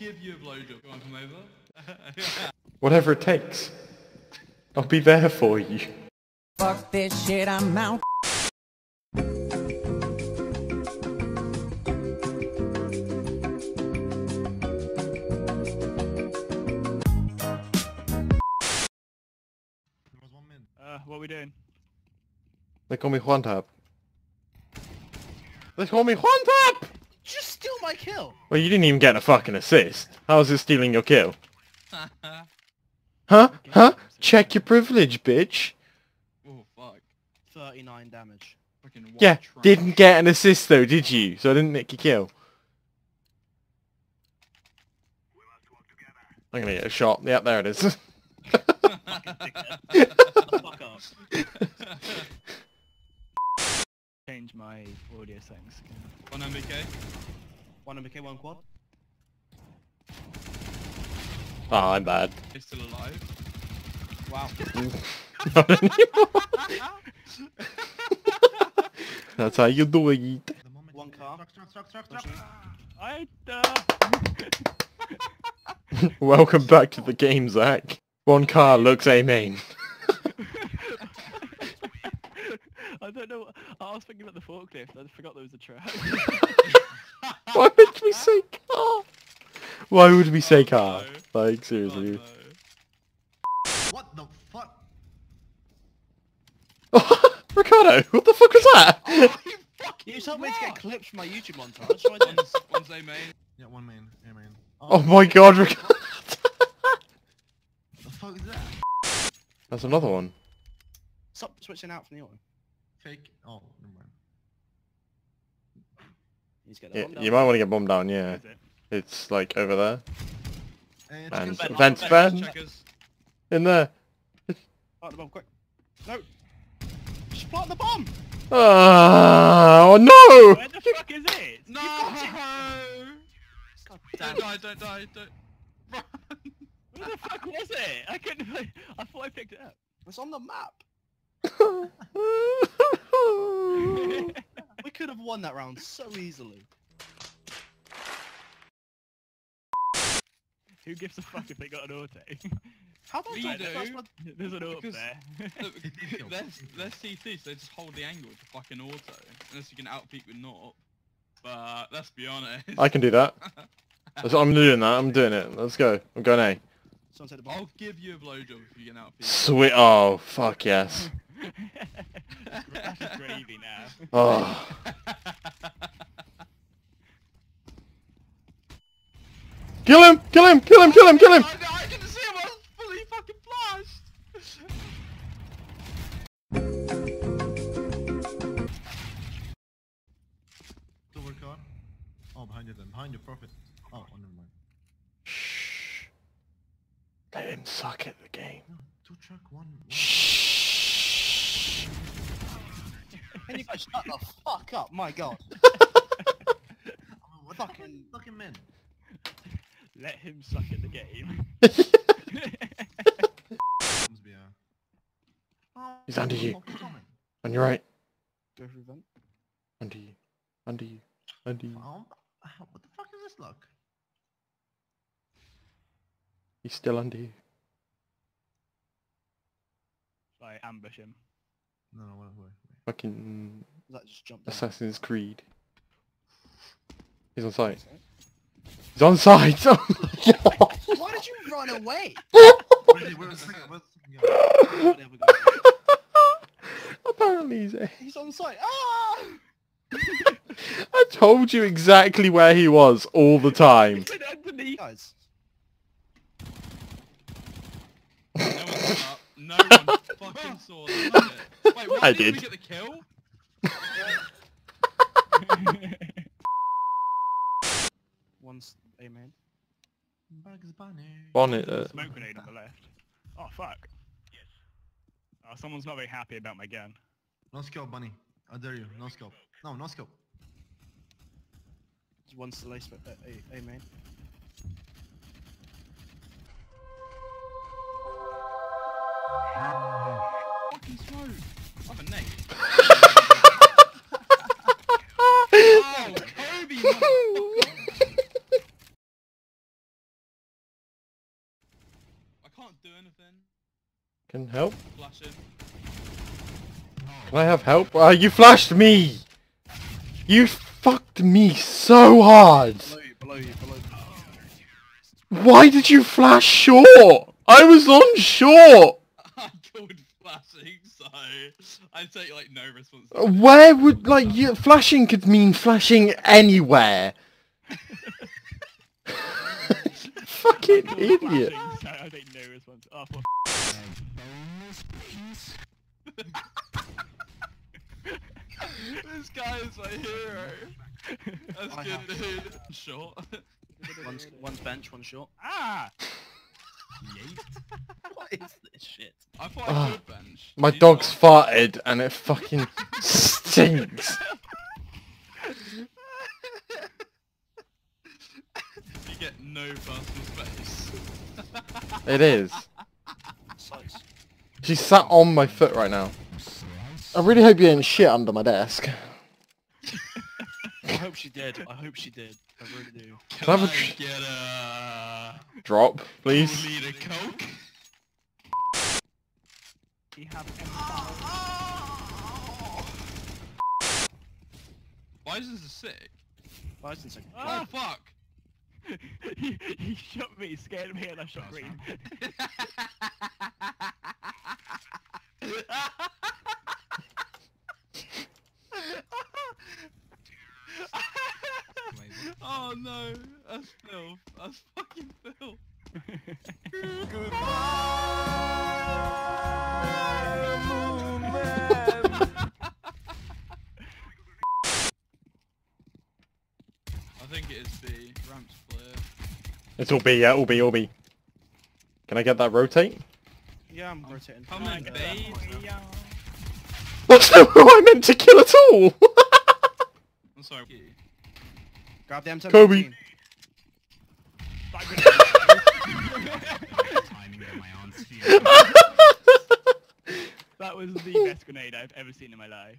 give you a blowjob. You want to come over? Whatever it takes. I'll be there for you. Fuck this shit, I'm out. There was one min. Uh, what are we doing? They call me Juan Tap. They call me Juan Tap! Just my kill. Well, you didn't even get a fucking assist. How is it stealing your kill? Huh? Huh? Check your privilege, bitch. oh fuck. 39 damage. Fucking Yeah, trash. didn't get an assist though, did you? So I didn't nick your kill. I'm gonna get a shot. Yep, there it is. Change my audio settings. One MBK. One MK, one quad. oh, I'm bad. He's still alive. Wow. Not anymore. That's how you do it. One car. Struck, struck, struck, struck, struck. I uh, Welcome back to the game, Zach. One car looks a main. I don't know. I was thinking about the forklift. I forgot there was a truck. Why would we say car? Why would we say oh, car? no. Like, Oh, seriously. no. What the fuck? Ricardo, what the fuck was that? Oh, you just helped me to get clips from my YouTube montage. So I did. One's, one's A main. Yeah, one main. Yeah, main. Oh my god, Ricardo. the fuck is that? That's another one. Stop switching out from the auto. Fake. Oh, never mind. He's getting Yeah, bomb down. you might want to get bombed down, yeah. It? It's like over there. Eh, And checkers. vents Ben. In there. Plant the bomb, quick. No. Just plant the bomb. Oh no! Where the fuck is it? No! God Don't die, don't die, don't... Run! Where the fuck was it? I couldn't. I thought I picked it up. It's on the map. We could have won that round so easily. Who gives a fuck if they got an auto? How about We that? do. That's what- There's an auto Because- there. Look, It did kill, they're, they're CT, so they just hold the angle to fucking auto. Unless you can outpeak with naught. But let's be honest. I can do that. That's- I'm doing that. I'm doing it. Let's go. I'm going A. Someone take the bomb. I'll give you a blowjob if you can outpeak. Sweet. Oh, fuck yes. That's gravy now. Oh. Kill him! Kill him! Kill him! Kill him! Kill him! I, I didn't see him, I was fully fucking flashed! Silver car. Oh, behind you then. Behind you, profit. Oh, oh, never mind. Shh. Let him suck at the game. No, two truck, one. one. Shh. Can you guys shut the fuck up? My god. What the Fucking- fucking, fucking men. Let him suck at the game. Must be a... He's under you. On your right. Go through vent. Under you. Under you. Under you. Oh, what the fuck is this luck? He's still under you. I ambush him. No, no, wait, wait, wait. Fucking That just jumped down. Assassin's Creed. He's on site. He's on site! Oh my! Why did you run away? Where is he? Where's the second? Where's the second guy? Whatever, go. Apparently he's... He's on site. Ah! I told you exactly where he was all the time. He's been underneath. Guys, No one saw. No one fucking saw that. Wait, why I didn't did. we get the kill? one's a man. Bugs Bunny. Bonnet. Uh, Smoke grenade on the left. Oh fuck. Yes. Oh, someone's not very happy about my gun. No scope, Bunny. I dare you. No scope. No, no scope. One's the lace, but uh, a, a man. Fucking smoke. I have a neck. Can help? Can I have help? Uh, you flashed me! You fucked me so hard! Below you, below you, below you. Why did you flash short? I was on short! I called flashing, so I take like no responsibility. Where would, like, you, flashing could mean flashing anywhere. Fucking idiot. Flashing, so I take no response. Oh. This guy is my hero. That's I good, have- dude. Short. One's, one's bench, one's short. Ah! What is this shit? I thought Ah, I could bench. My He's dog's not. farted and it fucking stinks. You get no personal space. It is. Size. She sat on my foot right now. I really hope you didn't shit under my desk. I hope she did. I hope she did. I really do. Can I have a I tr- get a Drop, full please. liter coke? We have M5. Why is this a sick? Licensing. Ah! Oh fuck! he, he shot me, scared me, and I shot green. I think it is B. Ramps clear. It's all B, yeah, all B, all B. Can I get that rotate? Yeah, I'm rotating. Come on, Uh, babe. That's not who I meant to kill at all! I'm sorry. Grab the M10. Kobe. that was the best grenade I've ever seen in my life.